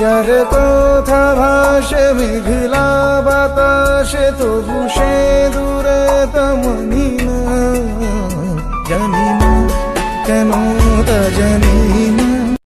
যার কথা ভাসে মেঘলা বাতাসে, তবু সে দূরে তমনি না। জানি না কেন তা জানি